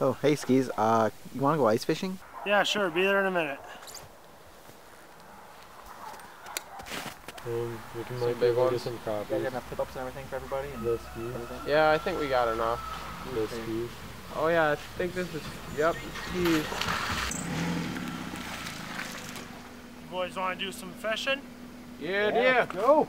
Oh, hey Skeez. Uh, you want to go ice fishing? Yeah, sure. Be there in a minute. Um, we can Some might big be able to ones. get some You guys crappies. got enough tip-ups and everything for everybody? And The skis. everything? Yeah, I think we got enough. The skis. Oh yeah, I think this is, yep, skis. You boys want to do some fishing? Yeah, yeah. Go!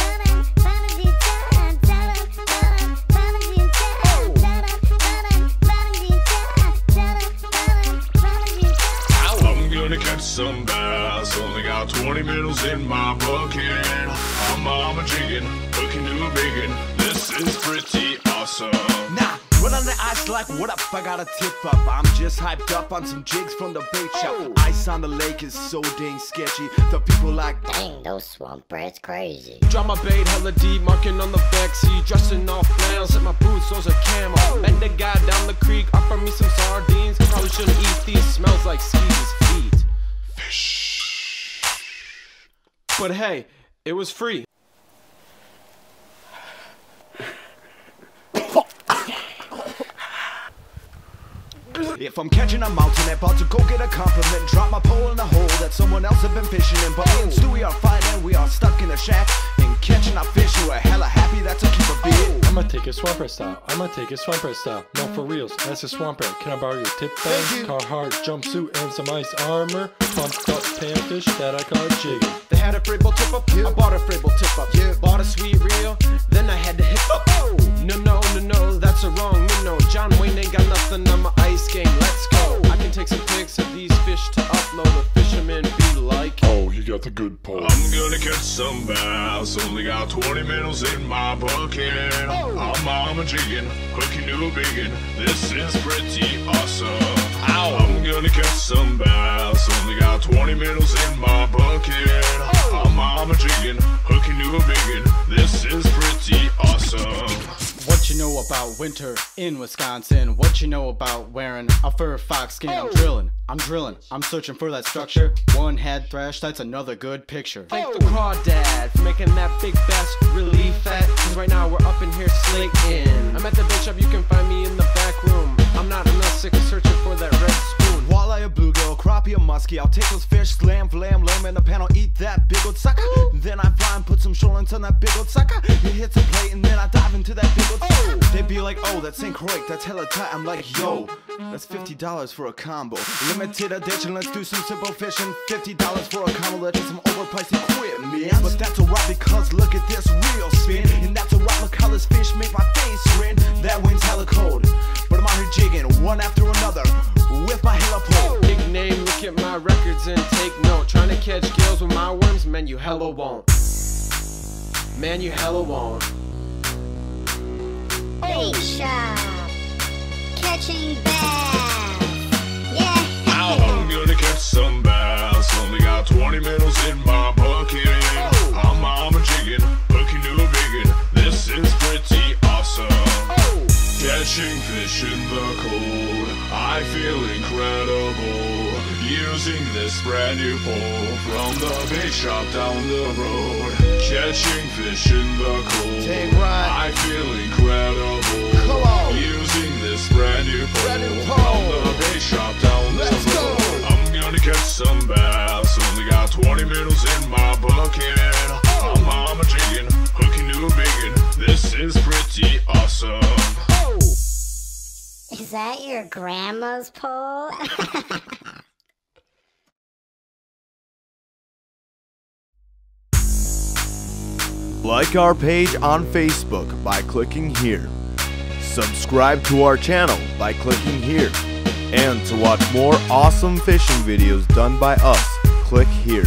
catch bass. Only got 20 minutes in my bucket. I'm mama jigging, hooking to a biggin. This is pretty awesome. Nah, run on the ice like what up? I got a tip up. I'm just hyped up on some jigs from the bait shop. Oh. Ice on the lake is so dang sketchy. The people like, Dang, those Swamprats crazy. Drop my bait hella deep, marking on the vexie. Dressing all flannels, set my boots, those are camo. Oh. Met the guy down the creek, offer me some sardines. Probably shouldn't eat these, smells like Skeez But hey, it was free. if I'm catching a mountain, about to go get a compliment, drop my pole in the hole that someone else had been fishing in. But me and Stewie are fighting, we are stuck in a shack. And catching our fish, we're hella happy that's a keep a beer. I'ma take it Swamprat style. I'ma take it Swamprat style. No for reals. That's a Swamprat. Can I borrow your tip bag? Carhartt jumpsuit and some ice armor. Pumped up panfish that I call jigging. They had a Frabill tip up, I bought a Frabill tip up. yeah. Bought a sweet reel, then I had to hit up. No, no, no, no, that's a wrong no, no. John Wayne ain't got nothing on my ice game. Let's go. I can take some pics of these fish to upload. The fishermen be like, Oh, you got the good pole. I'm gonna catch some bass. Only got 20 minutes in my bucket. Oh. I'm mama jigging, hooking to a biggin. This is pretty awesome. Ow. I'm gonna catch some bass. Only got 20 minutes in my bucket. I'm mama jigging, hooking to a biggin. This is pretty awesome. What you know about winter in Wisconsin? What you know about wearing a fur fox skin? I'm drilling, I'm drilling, I'm searching for that structure. One head thrash, that's another good picture. Thank the crawdad for making that big bass really fat. Cause right now we're up in here slating. I'm at the bait shop, you can find me in the back room. I'm not enough sick of searching for that red spoon. Walleye, a bluegill, crappie, a muskie. I'll take those fish, slam, flam, lam in the pan. I'll eat that big old sucker. Then I fly and put some shoreline on that big old sucker. It hits a plate and then I dive into that big old sucker. They be like, oh, that's St. Croix, that's hella tight. I'm like, yo, that's $50 for a combo. Limited edition, let's do some simple fishing. $50 for a combo, let's get some overpriced equipment. But that's alright because look at this real spin. And that's alright, how this fish make my face grin. That wind's hella cold. But I'm out here jigging one after another catch gills with my worms, man, you hella won't. Man, you hella won't. Bait shop. Catching bass. Yeah. I'm gonna catch some bass. Only got 20 minutes in my bucket. Oh. I'm mama jigging, hooking to a biggin. This is pretty awesome. Oh. Catching fish in the cold. I feel incredible. Using this brand new pole from the bait shop down the road. Catching fish in the cold. Right. I feel incredible. Come on. Using this brand new pole, Brand new from pole. the bait shop down Let's the go. road. I'm gonna catch some bass. Only got 20 minutes in my bucket. Oh. I'm mama jigging, hooking to a biggin. This is pretty awesome. Oh. Is that your grandma's pole? Like our page on Facebook by clicking here. Subscribe to our channel by clicking here. And to watch more awesome fishing videos done by us, click here.